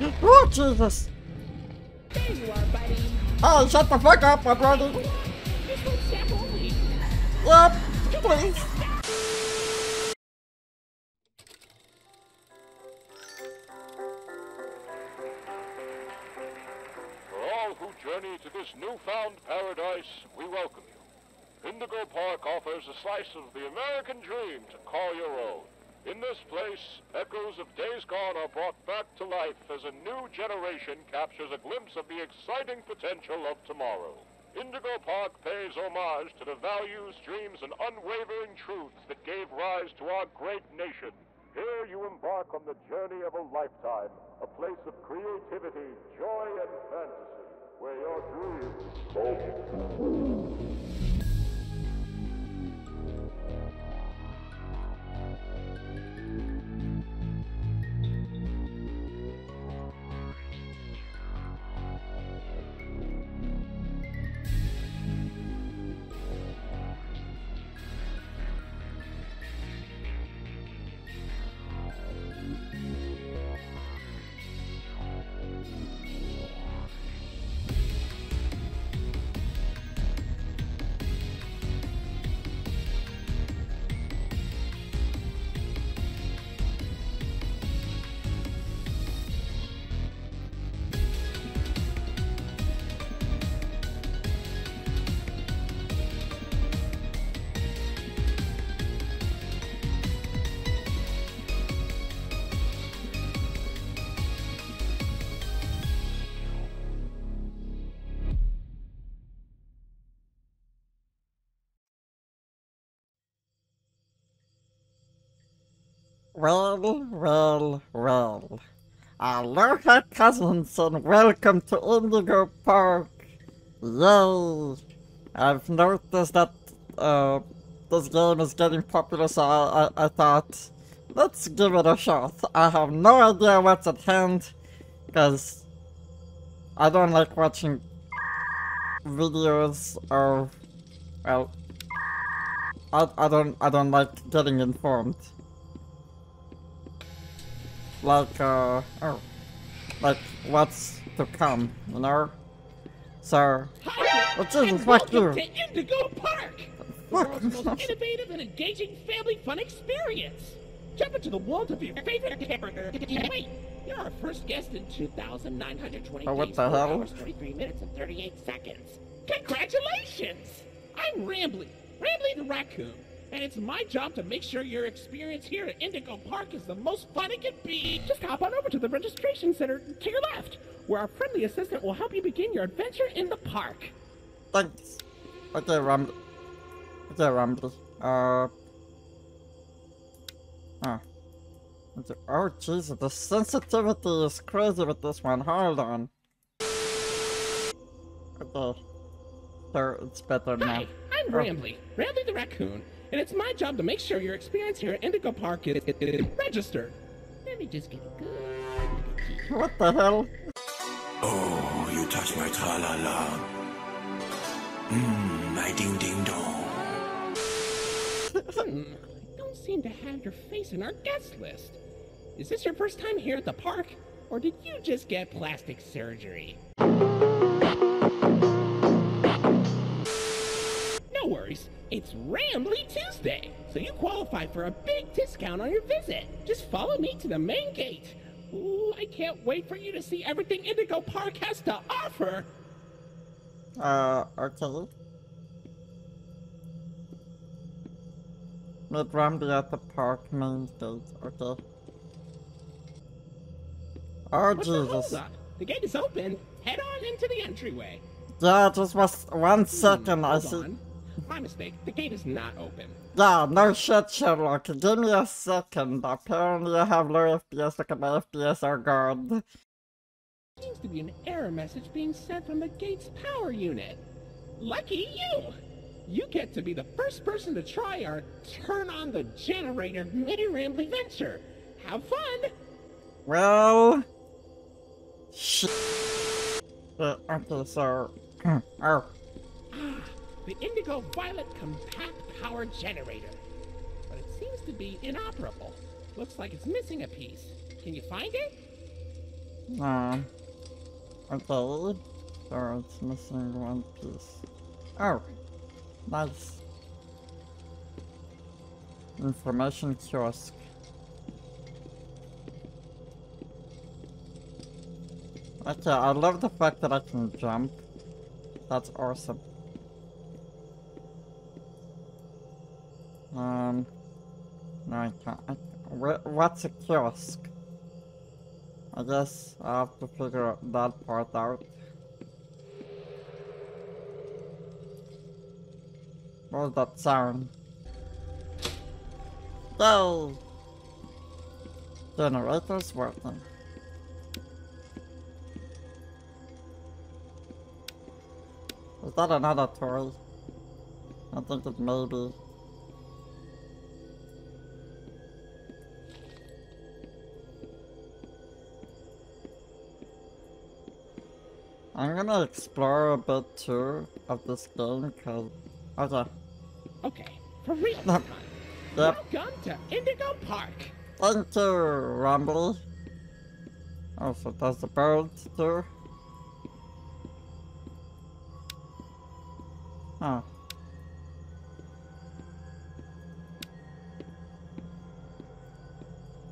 Oh, Jesus. There you are, buddy. Oh, shut the fuck up, staff only. Yep, please. For all who journey to this newfound paradise, we welcome you. Indigo Park offers a slice of the American dream to call your own. In this place, echoes of days gone are brought back to life as a new generation captures a glimpse of the exciting potential of tomorrow. Indigo Park pays homage to the values, dreams, and unwavering truths that gave rise to our great nation. Here you embark on the journey of a lifetime, a place of creativity, joy, and fantasy, where your dreams come. Well, well, well. Aloha cousins and welcome to Indigo Park. Yay! I've noticed that uh, this game is getting popular so I, I, I thought, let's give it a shot. I have no idea what's at hand because I don't like watching videos of, well, I, I don't I don't like getting informed like uh oh like what's to come you know so Hi, Jesus and fuck you to Indigo Park, the world's most innovative and engaging family fun experience. Jump into the world of your favorite character. Wait, you're our first guest in 2,920 Oh, what days, the hell? hours, 33 minutes, and 38 seconds. Congratulations! I'm Rambley, Rambley the raccoon, and it's my job to make sure your experience here at Indigo Park is the most fun it can be. Just hop on over to the registration center to your left, where our friendly assistant will help you begin your adventure in the park. thanks. Okay Ram okay Rambi uh oh Okay. oh Jesus the sensitivity is crazy with this one. Hold on. Okay so it's better now. Hi, I'm Oh. Rambley, Rambley the raccoon, and it's my job to make sure your experience here at Indigo Park is, is, is registered. Let me just get a good look at you. what the hell Oh, you touch my tra-la-la. Mmm, my ding-ding-dong. Hmm, I don't seem to have your face in our guest list. Is this your first time here at the park, or did you just get plastic surgery? No worries, it's Rambley Tuesday, so you qualify for a big discount on your visit. Just follow me to the main gate. Ooh, I can't wait for you to see everything Indigo Park has to offer. Uh, okay. Meet Rambi at the park main gate, okay. Oh What's Jesus. up? The gate is open. Head on into the entryway. Yeah, just was one second, I Hold see. on. My mistake. The gate is not open. Yeah, no shit, Sherlock. Give me a second. Apparently I have low FPS, at my FPS are gone. Seems to be an error message being sent from the gate's power unit. Lucky you! You get to be the first person to try our turn on the generator mini Rambley venture. Have fun! Well... Shit. Uh, okay, so... oh, the Indigo Violet Compact Power Generator. But it seems to be inoperable. Looks like it's missing a piece. Can you find it? Um. Okay. So it's missing one piece. Oh. that's Information kiosk. Okay, I love the fact that I can jump. That's awesome. Um, no, I can't. What's a kiosk? I guess I have to figure that part out. What was that sound? Yay! Generator's working. Is that another toy? I think it may be. I'm gonna explore a bit too of this game because. Okay. Okay, for real No. Yep. Welcome to Indigo Park. Thank you, Rumble. Oh, so the birds too? Huh.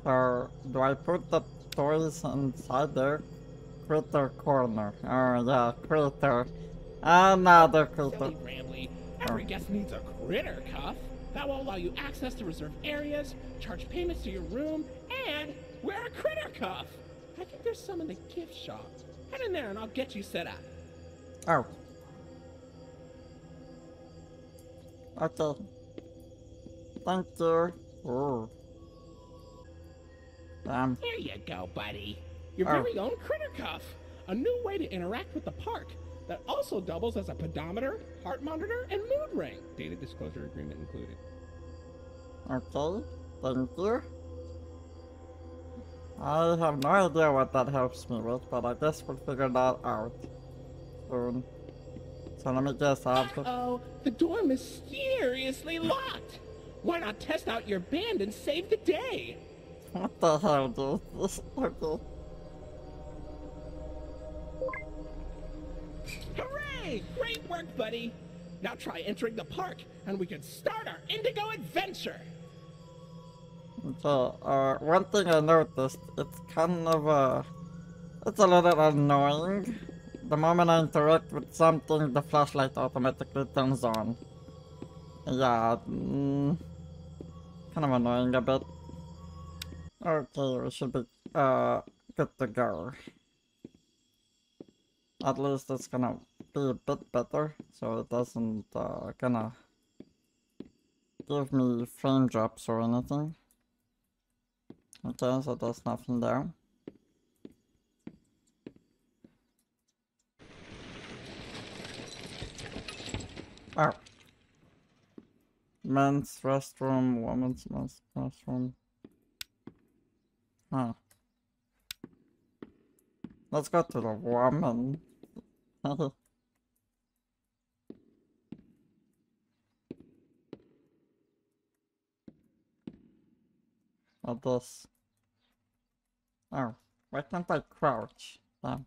So, do I put the toys inside there? Critter corner. or the critter. Another critter. Silly Rambley. Every guest needs a critter cuff. That will allow you access to reserved areas, charge payments to your room, and wear a critter cuff. I think there's some in the gift shop. Head in there and I'll get you set up. Oh. Okay. Thank you. Um. Ooh. Damn. Here you go, buddy. Your Oh. very own critter cuff. A new way to interact with the park that also doubles as a pedometer, heart monitor, and mood ring. Data disclosure agreement included. Okay. Thank you. I have no idea what that helps me with, but I guess we'll figure that out soon. So let me guess, I have to... Oh, the door mysteriously locked. Why not test out your band and save the day? What the hell, dude? This... Okay. Hooray! Great work, buddy. Now try entering the park, and we can start our Indigo adventure. Okay, uh, one thing I noticed, it's kind of, uh, it's a little annoying. The moment I interact with something, the flashlight automatically turns on. Yeah, mm, kind of annoying a bit. Okay, we should be, uh, good to go. At least it's gonna be a bit better, so it doesn't, uh, gonna give me frame drops or anything. Okay, so there's nothing there. Oh. Men's restroom, women's men's restroom. Huh. Let's go to the woman. Or this. Oh, why can't I crouch? Damn.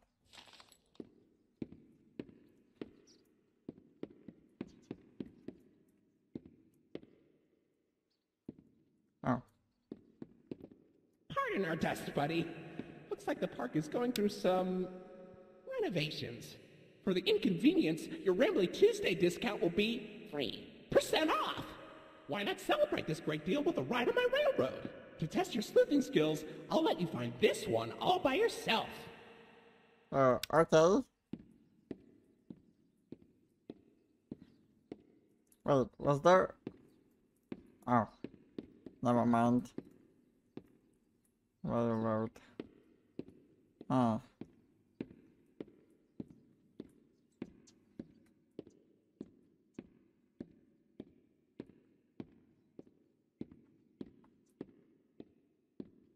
Oh, Pardon our dust, buddy. Looks like the park is going through some renovations. For the inconvenience, your Rambley Tuesday discount will be three percent off. Why not celebrate this great deal with a ride on my railroad? To test your sleuthing skills, I'll let you find this one all by yourself. uh, okay. Wait, was there? Oh, never mind. Railroad. Huh.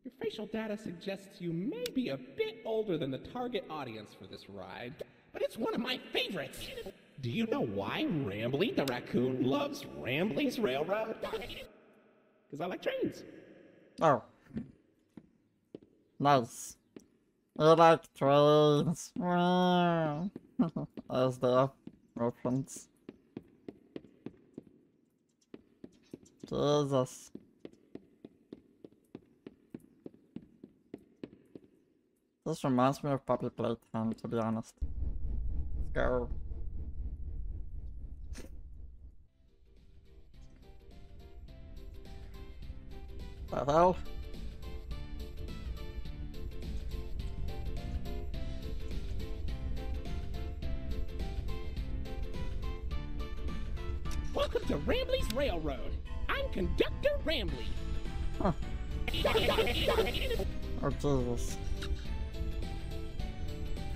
Your facial data suggests you may be a bit older than the target audience for this ride, but it's one of my favorites. Do you know why Rambley the raccoon loves Rambley's Railroad? Because I like trains. Oh. Nice. You like trains. As the reference. Jesus. This reminds me of Poppy Playtime, to be honest. Let's go. The hell? Welcome to Rambley's Railroad. I'm Conductor Rambley. Huh. Oh Jesus.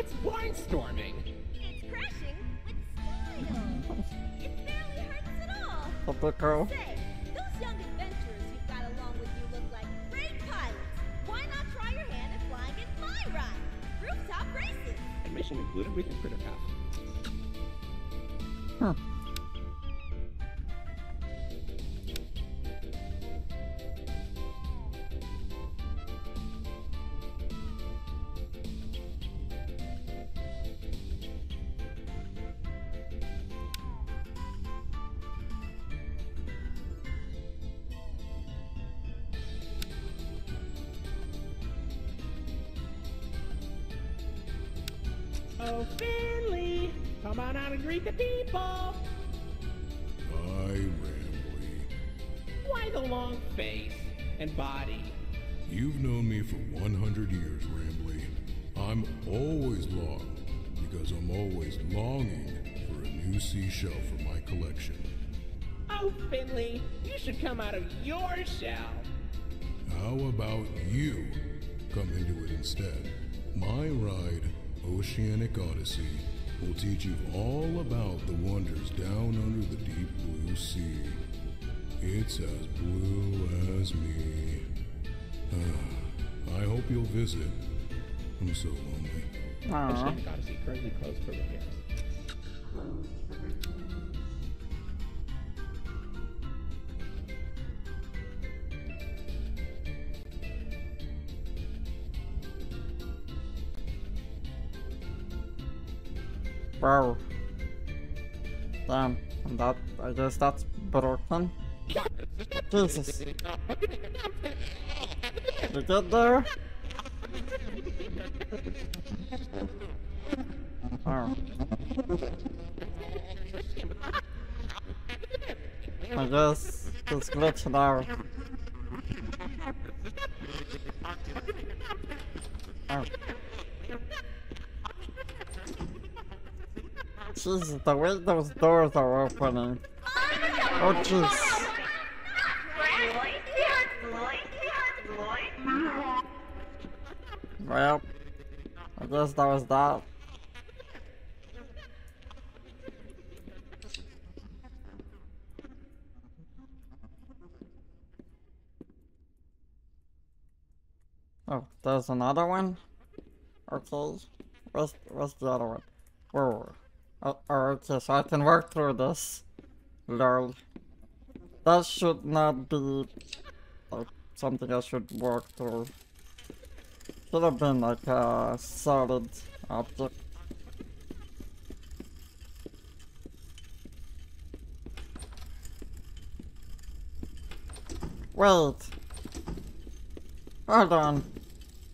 What's barnstorming? It's crashing with style. It barely hurts at all. Typical. Say, those young adventurers you've got along with you look like great pilots. Why not try your hand at flying in my ride? Rooftop races. Admission included with the critter path. Hmm. Odyssey, will teach you all about the wonders down under the deep blue sea. It's as blue as me. Ah, I hope you'll visit. I'm so lonely. Aww. Oceanic Odyssey currently closed for repairs. Wow. Damn. And that, I guess that's broken. Jesus. You get there? Oh. I guess it's glitched out. Jesus, the way those doors are opening. Oh, jeez. Well, I guess that was that. Oh, there's another one? Okay. Where's, where's the other one? Whoa. Oh, okay, so I can work through this. Lol. That should not be like something I should work through. Should have been like a solid object. Wait. Hold on.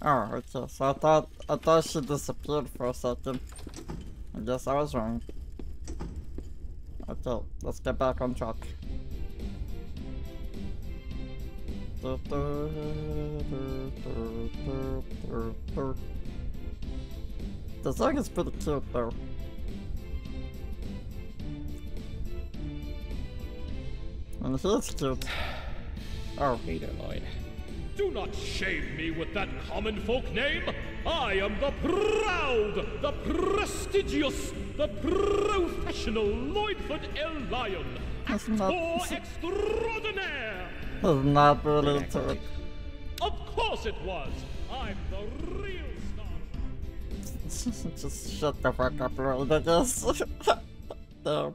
Oh, okay. So I thought I thought she disappeared for a second. I guess I was wrong. Okay, let's get back on track. The song is pretty cute though. And he's cute. Oh, Hey there, Lloyd. Do not shame me with that common folk name. I am the proud, the prestigious, the professional Lloydford L. Lion, That's not- extraordinaire. he's not really to it. Of course it was. I'm the real star. Just shut the fuck up, Lloyd, I guess. Damn.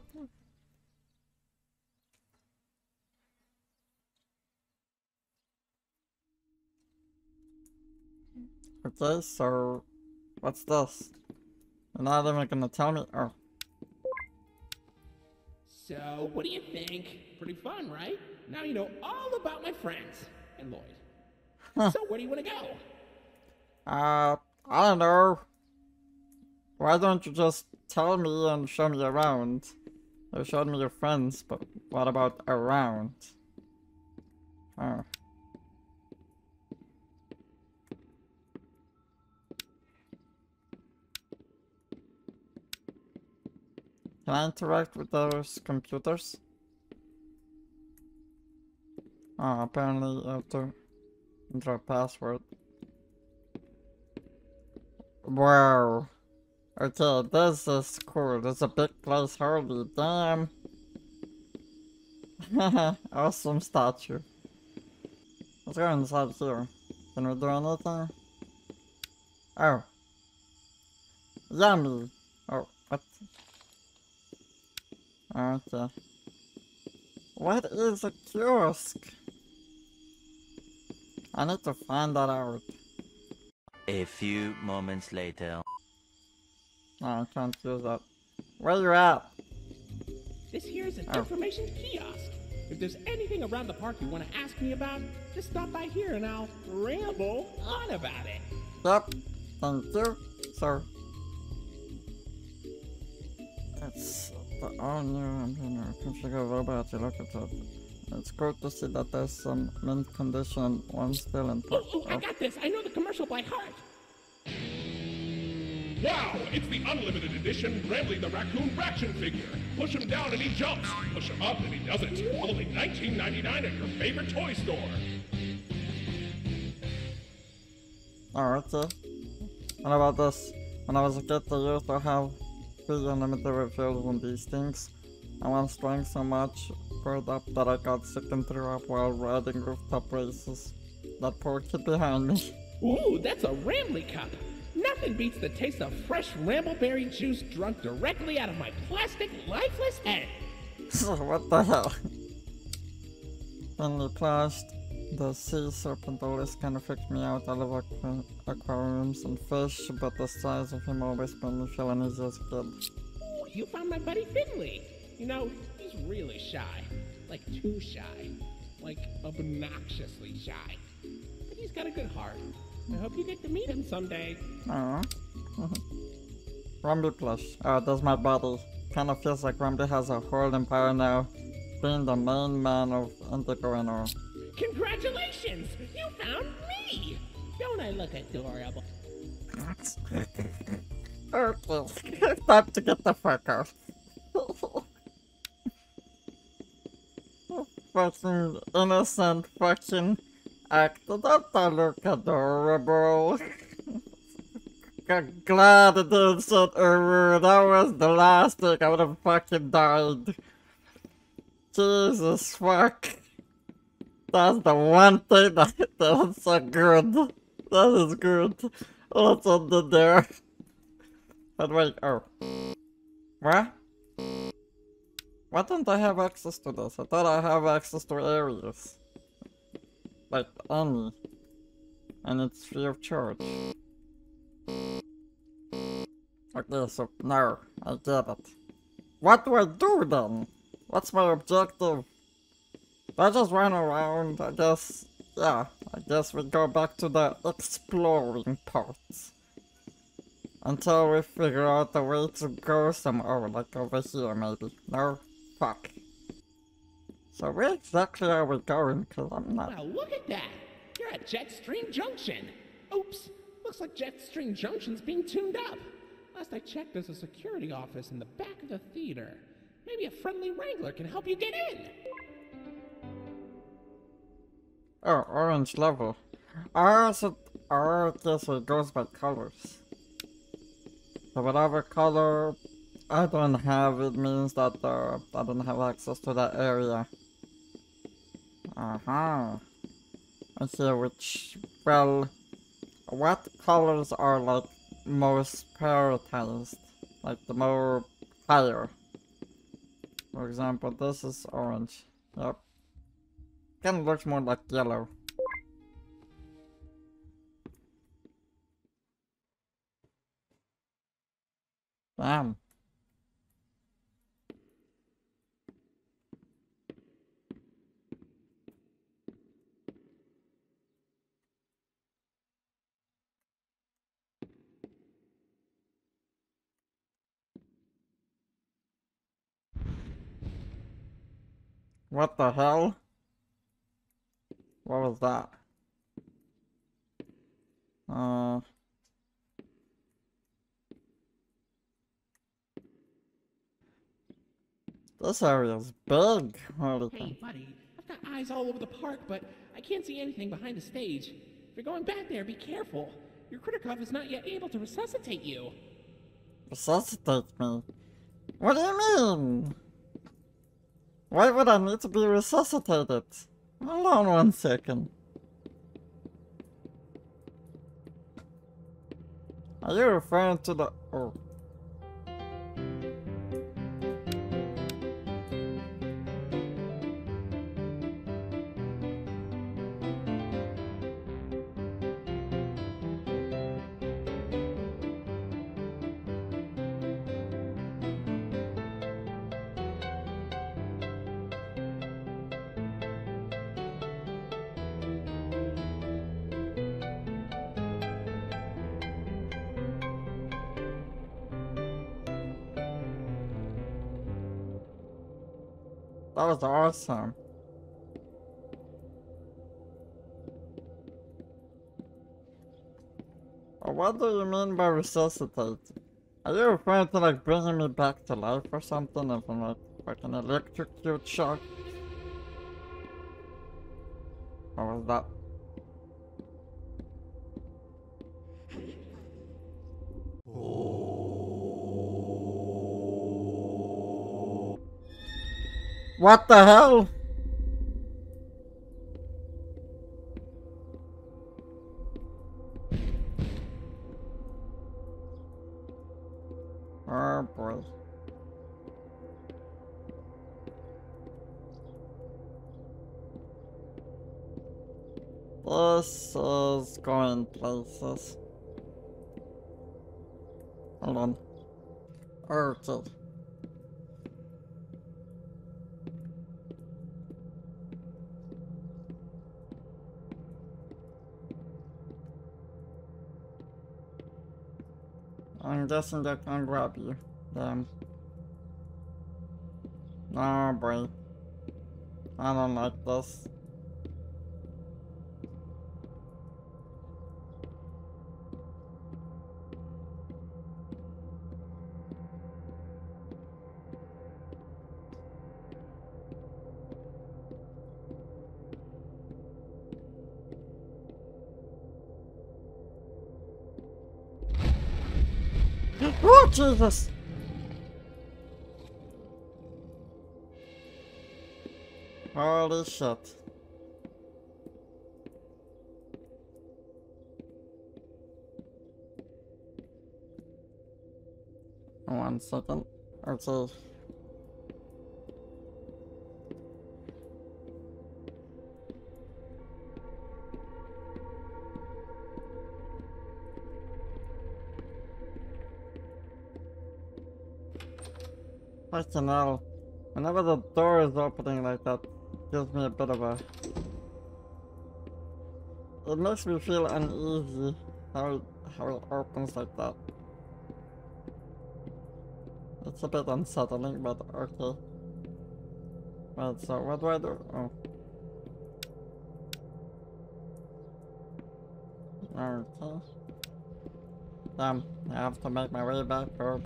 Okay, so what's this? You're not even gonna tell me. Oh, So, what do you think? Pretty fun, right? Now you know all about my friends and Lloyd. So, where do you want to go? uh, I don't know. Why don't you just tell me and show me around? You showed me your friends, but what about around? Oh. Can I interact with those computers? Oh, apparently you have to enter a password. Wow. Okay, this is cool. There's a big place, holy damn. awesome statue. Let's go inside here. Can we do anything? Oh. Yummy. Oh, what? Okay. What is a kiosk? I need to find that out. A few moments later. No, I can't use that. Where you at? This here is an Oh. information kiosk. If there's anything around the park you want to ask me about, just stop by here and I'll ramble on about it. Yep. Thank you, sir. The all new I'm gonna configure robot to look at it. It's good to see that there's some mint condition one still in Oh, place. oh, I got this. I know the commercial by heart. Wow, it's the unlimited edition Rambley the Raccoon Fraction figure. Push him down and he jumps. Push him up and he doesn't. Only $19.99 at your favorite toy store. Alright, okay. What about this? When I was a kid, they used to have free unlimited refills on these things. I once drank so much, poured up that I got sick and threw up while riding rooftop races. That poor kid behind me. Ooh, that's a Rambley cup. Nothing beats the taste of fresh Rambleberry juice drunk directly out of my plastic, lifeless head. what the hell? We plashed, the sea serpent always kind of freaked me out. I love aqua- aquariums and fish, but the size of him always made me feel uneasy as a kid. You found my buddy Finley. You know, he's really shy. Like, too shy. Like, obnoxiously shy. But he's got a good heart. I hope you get to meet him someday. Aww. Rumby plush. Oh, that's my body. Kinda feels like Rumby has a whole empire now, being the main man of Indigo and all. Congratulations! You found me! Don't I look adorable? Okay, time to get the fuck out. fucking innocent fucking actor. Don't I look adorable? I'm glad it didn't say uh, That was the last thing I would have fucking died. Jesus fuck. That's the one thing that that's so good. That is good. What's under there? But wait, oh. What? Why don't I have access to this? I thought I have access to areas. Like any. And it's free of charge. Okay, so no, I get it. What do I do then? What's my objective? I just ran around? I guess, yeah, I guess we go back to the exploring part. Until we figure out a way to go somewhere, like over here maybe. No? Fuck. So where exactly are we going? Cause I'm not... Look at that! You're at Jetstream Junction! Oops! Looks like Jetstream Junction's being tuned up. Last I checked, there's a security office in the back of the theater. Maybe a friendly wrangler can help you get in. Oh, orange level. Okay, so it goes by colors. So whatever color I don't have, it means that uh, I don't have access to that area. Uh-huh. I see which, well, what colors are like most prioritized? Like the more higher. For example, this is orange. Yep. Kind of looks more like yellow. Damn. What the hell? What was that? Uh... This area's big. Hey, buddy, I've got eyes all over the park, but I can't see anything behind the stage. If you're going back there, be careful. Your Critter Cuff is not yet able to resuscitate you. Resuscitate me? What do you mean? Why would I need to be resuscitated? Hold on one second. Are you referring to the... Oh. That was awesome. Uh, What do you mean by resuscitate? Are you referring to like bringing me back to life or something if I'm like fucking electrocute shock? What was that? What the hell? Oh boy. This is going places. Hold on. Okay. I'm guessing they can grab you. Damn. Oh boy. I don't like this. Jesus! Holy shit. One second. Okay. Fucking hell. Whenever the door is opening like that, gives me a bit of a... It makes me feel uneasy how it, how it opens like that. It's a bit unsettling, but okay. Right, so what do I do? Oh. Okay. Damn, um, I have to make my way back. Oh,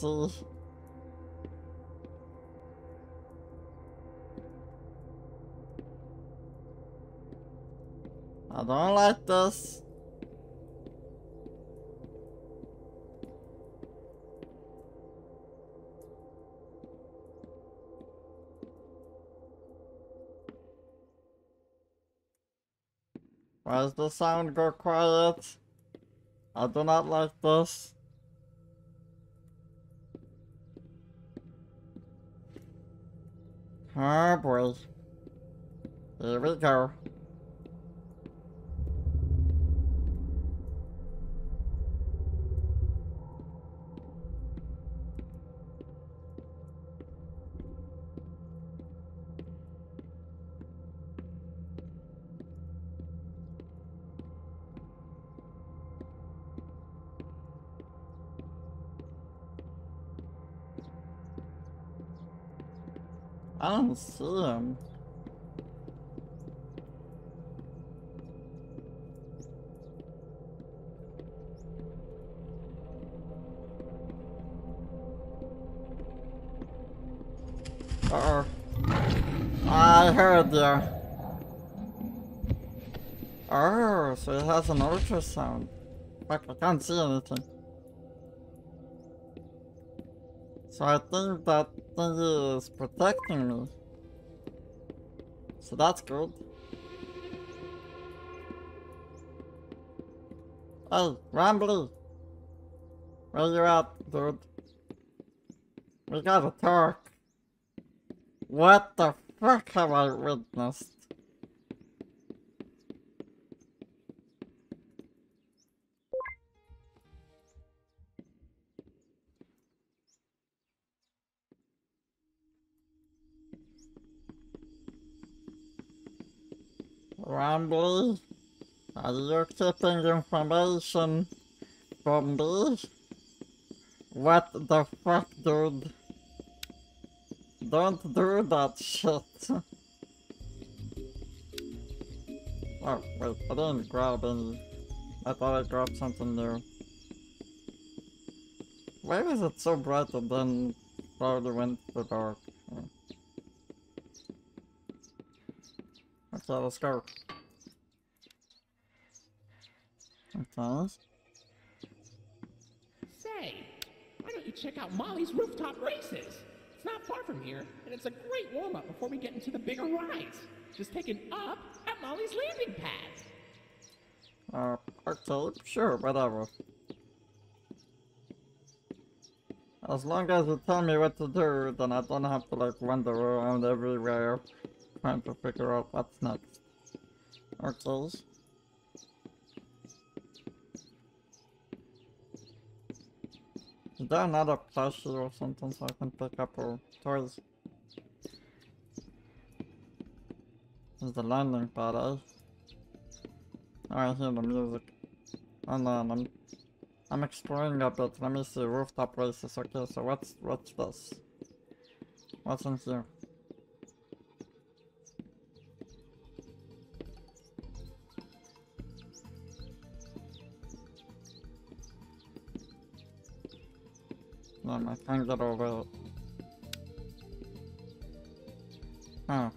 I don't like this. Why does the sound go quiet? I do not like this. Oh boy. Here we go. I don't see him. Uh oh. I heard you. Oh, so it has an ultrasound. Fuck, I can't see anything. So I think that thing is protecting me. So that's good. Hey, oh, Rambley! Where you at, dude? We gotta talk. What the fuck have I witnessed? Rambley, are you keeping information from me? What the fuck, dude? Don't do that shit. Oh, wait, I didn't grab any. I thought I grabbed something new. Why was it so bright and then slowly went to dark? Okay, let's go. Okay. Say, why don't you check out Mollie's rooftop races? It's not far from here, and it's a great warm up before we get into the bigger rides. Just take an up at Mollie's landing pad. Uh, okay, sure, whatever. As long as you tell me what to do, then I don't have to like wander around everywhere trying to figure out what's next. Okay. Is there another plushie or something so I can pick up or toys? Is the landing pad, eh? Oh, I hear the music. On, I'm, I'm exploring a bit. Let me see, rooftop races. Okay, so what's, what's this? What's in here? Um, I can't get over. Huh.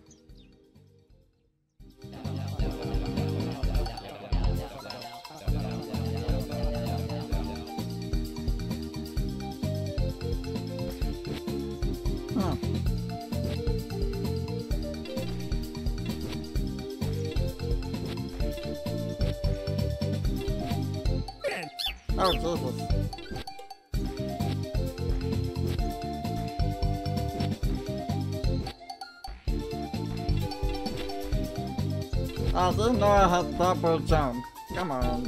Know I had double jump. Come on.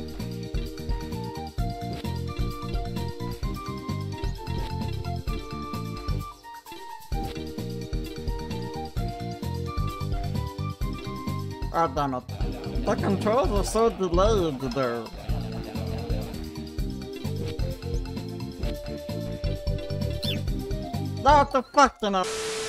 Ah, damn it. The controls are so delayed there. What the fuck, you know?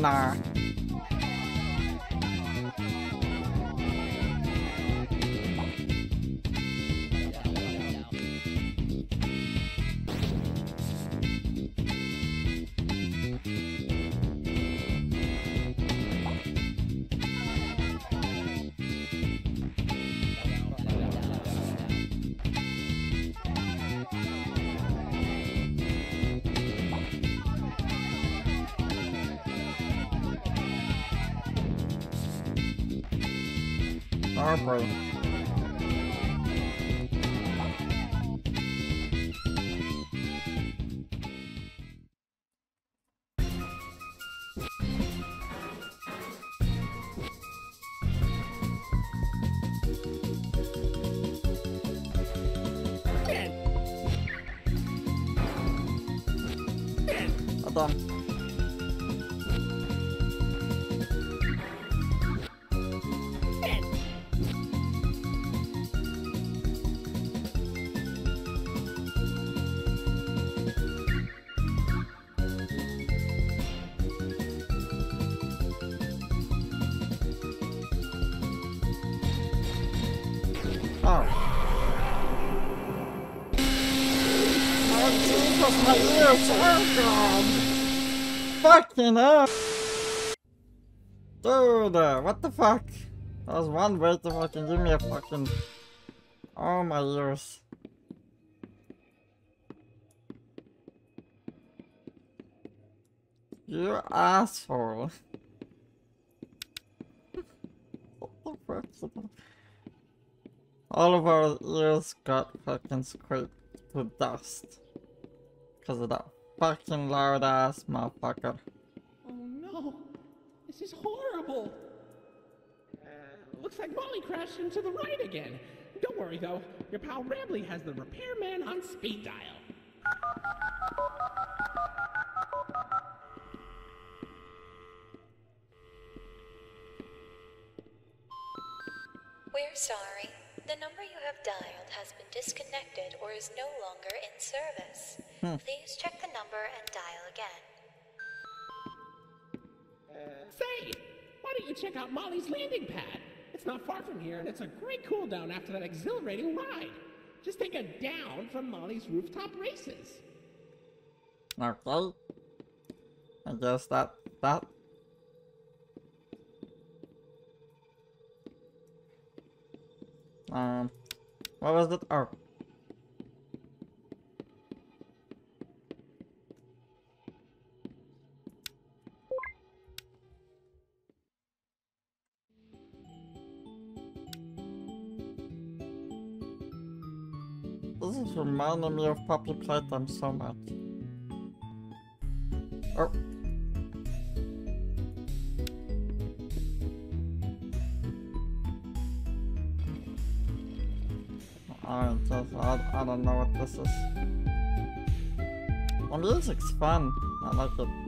哪儿 Oh boy. Hold God! Fucking hell! Dude, uh, what the fuck? That was one way to fucking give me a fucking... Oh, my ears. You asshole. All of our ears got fucking scraped to dust. Cause of that fucking loud ass motherfucker. Oh no, this is horrible. Uh, looks like Mollie crashed into the right again. Don't worry though, your pal Rambley has the repairman on speed dial. We're sorry. The number you have dialed has been disconnected or is no longer in service. Please check the number and dial again. Say, why don't you check out Mollie's landing pad? It's not far from here, and it's a great cool down after that exhilarating ride. Just take a down from Mollie's rooftop races. Okay. I guess that that um what was it? Oh. Reminding me of Poppy Playtime so much. Oh. I just, I, I don't know what this is. The music's fun. I like it.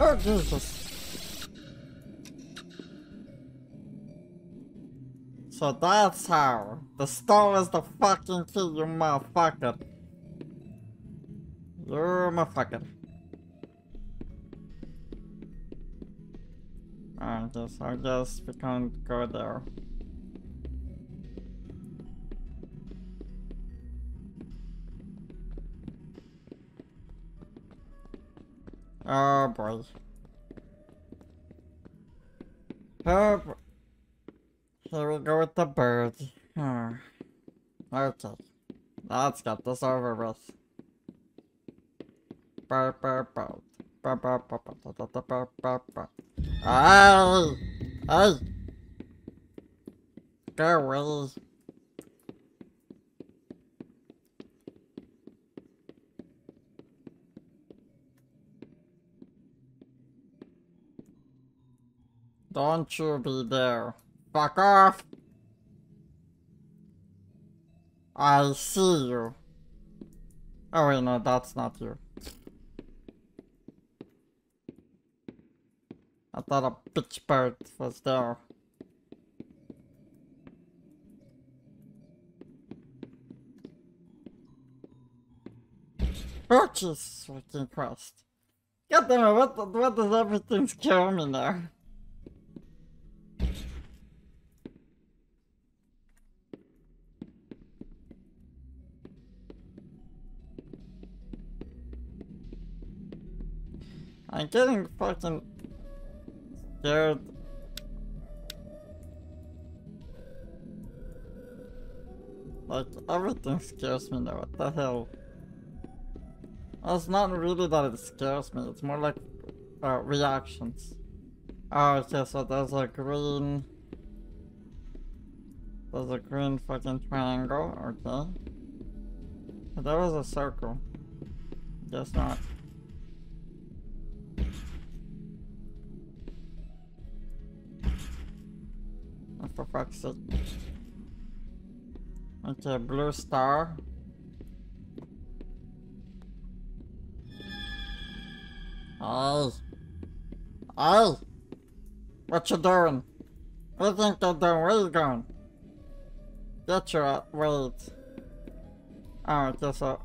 Oh Jesus! So that's how. The stone is the fucking key, you motherfucker. You motherfucker. I guess, I guess we can't go there. Uh, oh boy. Oh uh, boy. Here we go with the bird. Oh. Hmm. Okay. Let's get this over with. Hey! Hey! Go away. Don't you be there. Fuck off! I see you. Oh wait, no, that's not you. I thought a bitch bird was there. Oh Jesus fucking Christ. God damn it, what, what does everything scare me now? Getting fucking scared. Like, everything scares me now, what the hell? It's not really that it scares me, it's more like uh, reactions. Oh, okay, so there's a green... There's a green fucking triangle, okay. There was a circle. Guess not. For fuck's sake. Okay, blue star. Hey. Hey! What you doing? What do you think you're doing? Where you going? Get your wait. I guess so.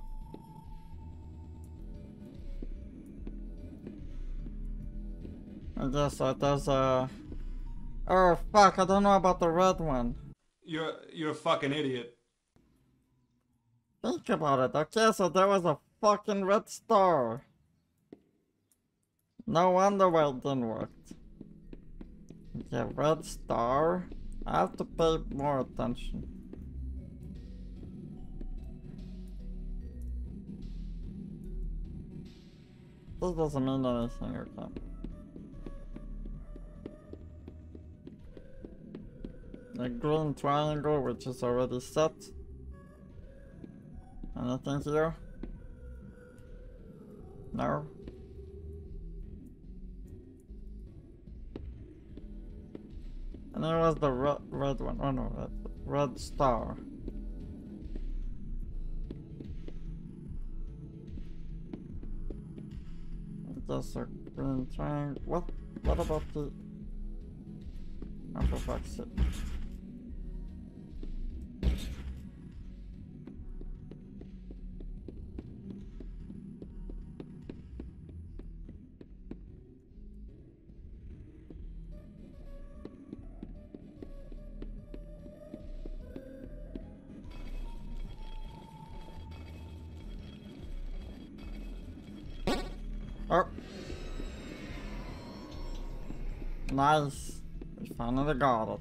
I guess so. There's a. Oh fuck! I don't know about the red one. You're you're a fucking idiot. Think about it. Okay, so there was a fucking red star. No wonder why it didn't work. Okay, red star. I have to pay more attention. This doesn't mean anything, okay. The green triangle, which is already set. Anything here? No? And there was the red, red one. Oh no, red, red star. Just a green triangle. What? What about the? Oh, for fuck's. We finally got it.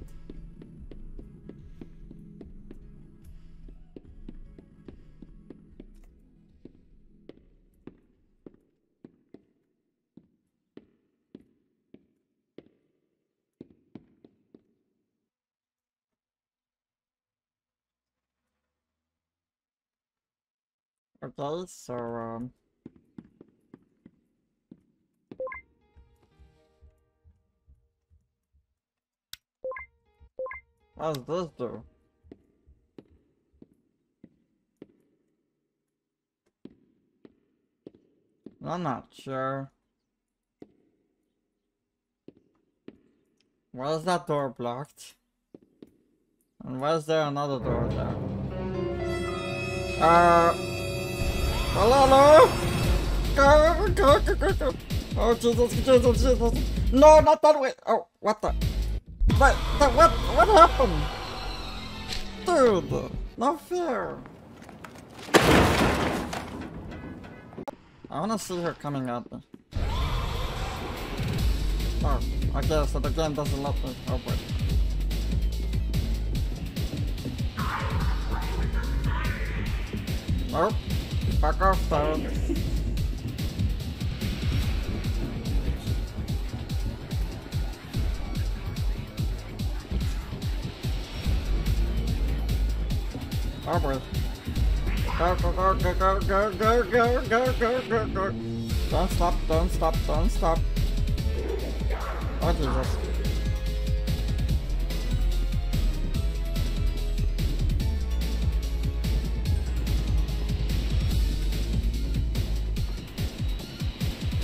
Okay, so um How's this do? I'm not sure. Why is that door blocked? And why is there another door there? Uh. Hello? Go, go, go, go, go. Oh, Jesus, Jesus, Jesus. No, not that way. Oh, what the? The, what, what happened? Dude, no fear. I wanna see her coming at. Oh, okay, so the game doesn't let me open. Nope. Fuck off, though. Oh. Go. Don't stop, don't stop, don't stop. Oh Jesus.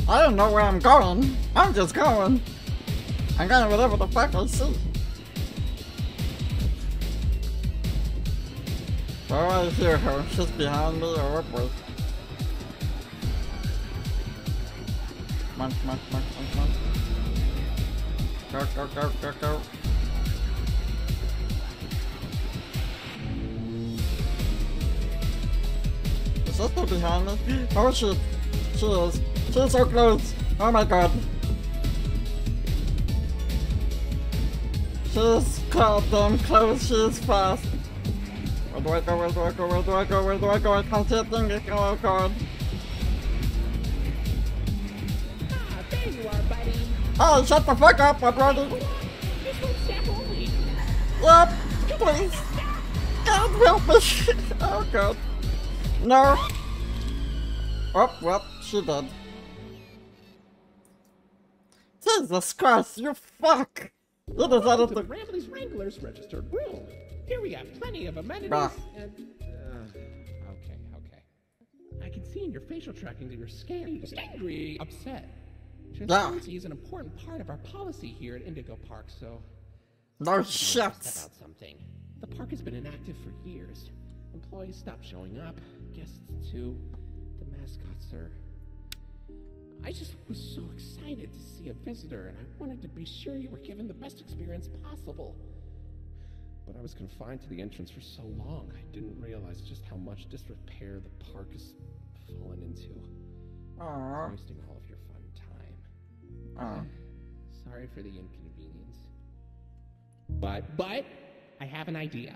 I don't know where I'm going. I'm just going. I'm going whatever the fuck I see. Oh, I hear her. She's behind me or what? Come on. Go, go, go, go, go. Is this behind me? Oh shit. She is. She's so close. Oh my god. She's goddamn close. She's fast. Where do I go? Where do I go? Where do I go? Where do I go? I can't see a thing. Oh god. Ah, there you are, buddy. Oh, shut the fuck up, my brother. This one's step only. Yep, please. God help me. oh god. No. Oh, well, she did. Jesus Christ, you fuck! You decided Welcome to to. the Wranglers registered room. Here we have plenty of amenities Bah. and. Uh, okay, okay. I can see in your facial tracking that you're scared, just angry, upset. Transparency is an important part of our policy here at Indigo Park, so. No shit. About something. The park has been inactive for years. Employees stopped showing up, guests too. The mascots are. I just was so excited to see a visitor, and I wanted to be sure you were given the best experience possible. But I was confined to the entrance for so long, I didn't realize just how much disrepair the park has fallen into. Aww. Wasting all of your fun time. Oh. Sorry for the inconvenience. But, but, I have an idea.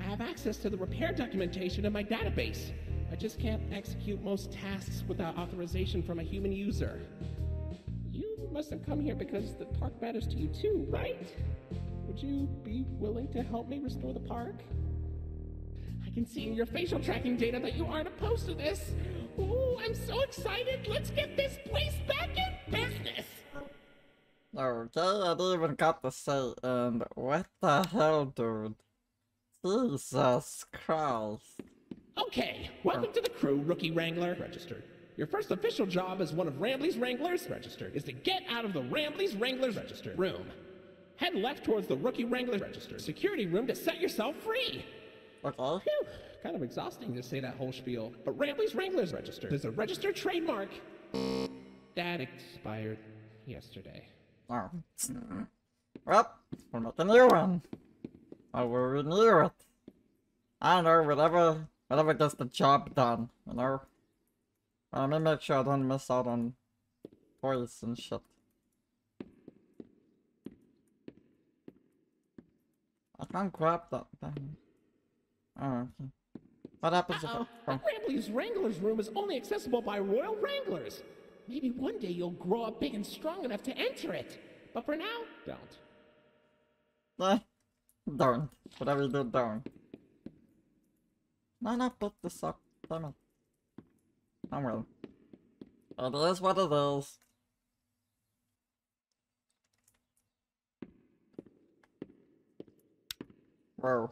I have access to the repair documentation in my database. I just can't execute most tasks without authorization from a human user. You must have come here because the park matters to you too, right? Would you be willing to help me restore the park? I can see in your facial tracking data that you aren't opposed to this. Ooh, I'm so excited. Let's get this place back in business. Okay, I didn't even got to say, and what the hell, dude? Jesus Christ. Okay, welcome to the crew, Rookie Wrangler. Registered. Your first official job as one of Rambley's Wranglers, registered, is to get out of the Rambley's Wranglers registered room. Head left towards the Rookie Wrangler Register security room to set yourself free. Okay. Phew, kind of exhausting to say that whole spiel, but Rambley's Wranglers Register is a registered trademark. That expired yesterday. Oh. Well, we'll make a new one. I will renew it. I don't know, whatever, whatever gets the job done, you know? Let me make sure I don't miss out on toys and shit. I can't grab that thing. Oh, okay. What happens if Uh-oh, I... the Rambley's Wranglers room is only accessible by Royal Wranglers. Maybe one day you'll grow up big and strong enough to enter it. But for now, don't. Eh, don't. Whatever you do, don't. No, no, put this up. Damn it. I will. It is what it is. Whoa.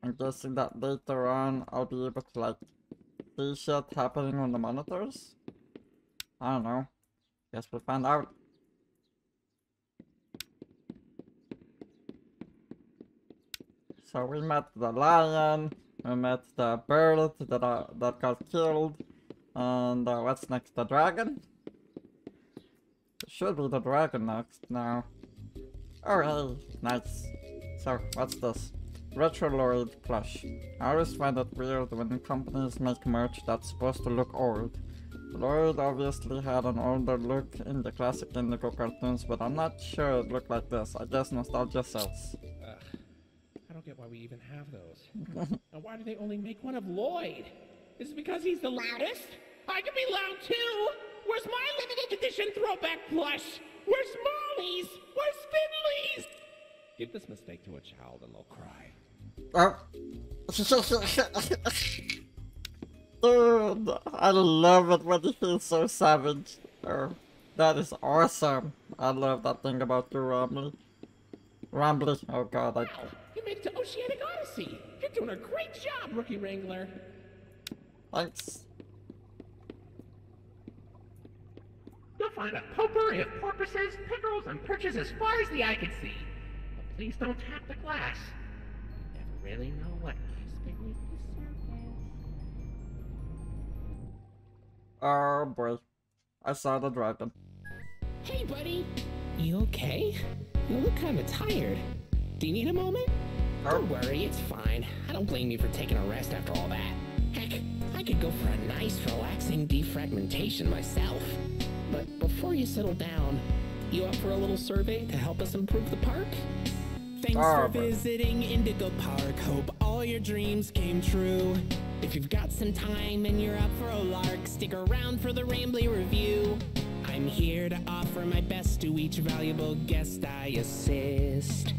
I'm guessing that later on I'll be able to like see shit happening on the monitors. I don't know. Guess we'll find out. So we met the lion, we met the bird that uh, that got killed, and uh, what's next? The dragon? It should be the dragon next now. Oh hey, nice. So what's this? Retro Lloyd plush. I always find it weird when companies make merch that's supposed to look old. Lloyd obviously had an older look in the classic Indigo cartoons, but I'm not sure it looked like this. I guess nostalgia sells. Ugh. I don't get why we even have those. and why do they only make one of Lloyd? Is it because he's the loudest? I can be loud too! Where's my limited edition throwback plush? Where's Mollie's? Where's Finley's? Give this mistake to a child and they'll cry. Uh, oh. Dude, I love it when he feels so savage. Oh, that is awesome. I love that thing about you, Rambley. Rambley, oh god, I... You made it to Oceanic Odyssey! You're doing a great job, Rookie Wrangler! Thanks. You'll find a potpourri of porpoises, pickerels, and perches as far as the eye can see. But please don't tap the glass. Never really know what lies beneath the surface. Oh boy. I saw the dragon. Hey, buddy! You okay? You look kind of tired. Do you need a moment? Don't worry, it's fine. I don't blame you for taking a rest after all that. Heck, I could go for a nice, relaxing defragmentation myself. But before you settle down, you up for a little survey to help us improve the park? Thanks Ah, for but- visiting Indigo Park. Hope all your dreams came true. If you've got some time and you're up for a lark, stick around for the Rambley review. I'm here to offer my best to each valuable guest I assist.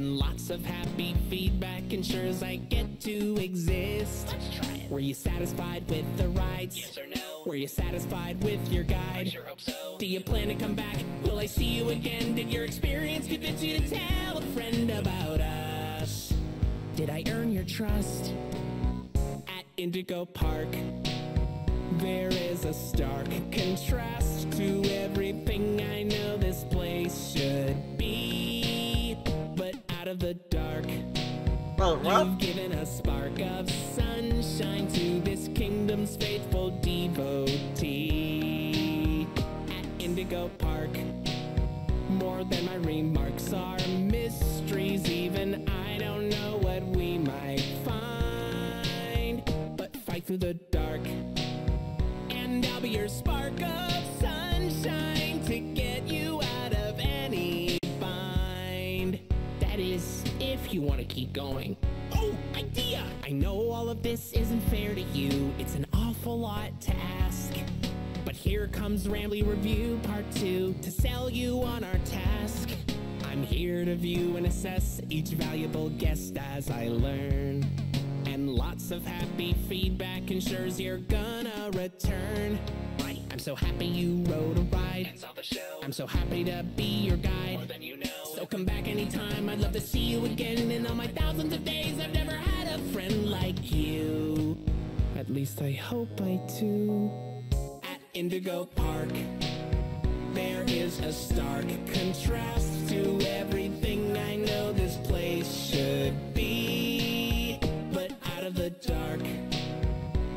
And lots of happy feedback ensures I get to exist. Let's try it. Were you satisfied with the rides? Yes or no? Were you satisfied with your guide? Sure hope so. Do you plan to come back? Will I see you again? Did your experience convince you to tell a friend about us? Did I earn your trust? At Indigo Park, there is a stark contrast to everything I know this place should be. Out of the dark, Wait, what? You've given a spark of sunshine to this kingdom's faithful devotee. At Indigo Park, more than my remarks are mysteries. Even I don't know what we might find. But fight through the dark, and I'll be your spark of sunshine if you want to keep going. Oh, idea! I know all of this isn't fair to you. It's an awful lot to ask. But here comes Rambley Review Part 2 to sell you on our task. I'm here to view and assess each valuable guest as I learn. And lots of happy feedback ensures you're gonna return. Right, I'm so happy you rode a ride. And saw the show. I'm so happy to be your guide. More than you. So come back anytime, I'd love to see you again. In all my thousands of days, I've never had a friend like you. At least I hope I do. At Indigo Park, there is a stark contrast to everything I know this place should be. But out of the dark,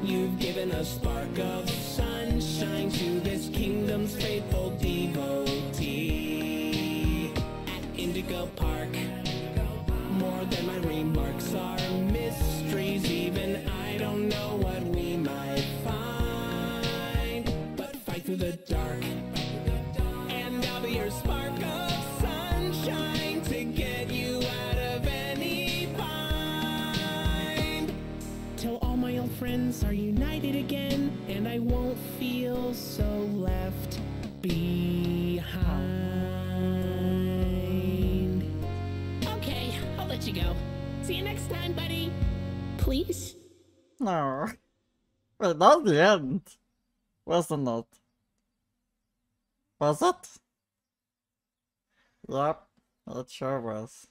You've given a spark of sunshine to this kingdom's faithful devotee. Park, more than my remarks are mysteries. Even I don't know what we might find. But fight through the dark, and I'll be your spark of sunshine to get you out of any bind till all my old friends are united again and I won't feel so left behind. Let you go. See you next time, buddy. Please? No. Wait, not the end. Wasn't it? Was it? Yep, it sure was.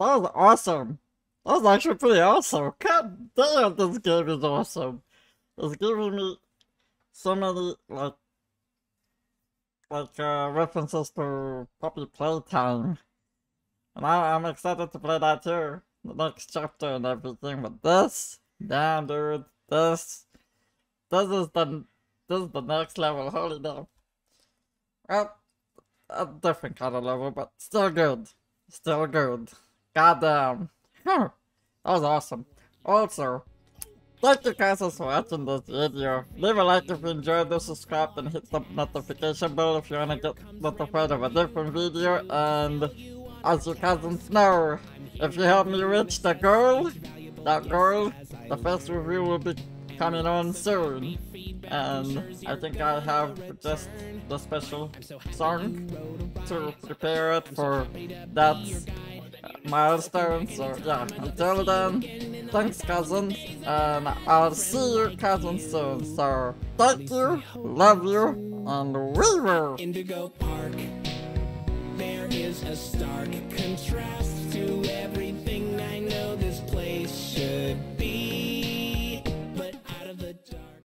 That was awesome. That was actually pretty awesome. God damn, this game is awesome. It's giving me so many, like, like, uh, references to Poppy Playtime. And I, I'm excited to play that too. The next chapter and everything, but this, damn dude, this, this is the, this is the next level, holy damn. Well, a different kind of level, but still good. Still good. Goddamn. That was awesome. Also, thank you guys for watching this video. Leave a like if you enjoyed this, subscribe and hit the notification bell if you wanna get notified of a different video. And as your cousins know, if you help me reach the goal, that goal, the first review will be coming on soon. And I think I have just the special song to prepare it for that milestone. So yeah, until then, thanks cousins, and I'll see you cousins soon. So thank you, love you, and we will. Indigo Park. There is a stark contrast to everything I know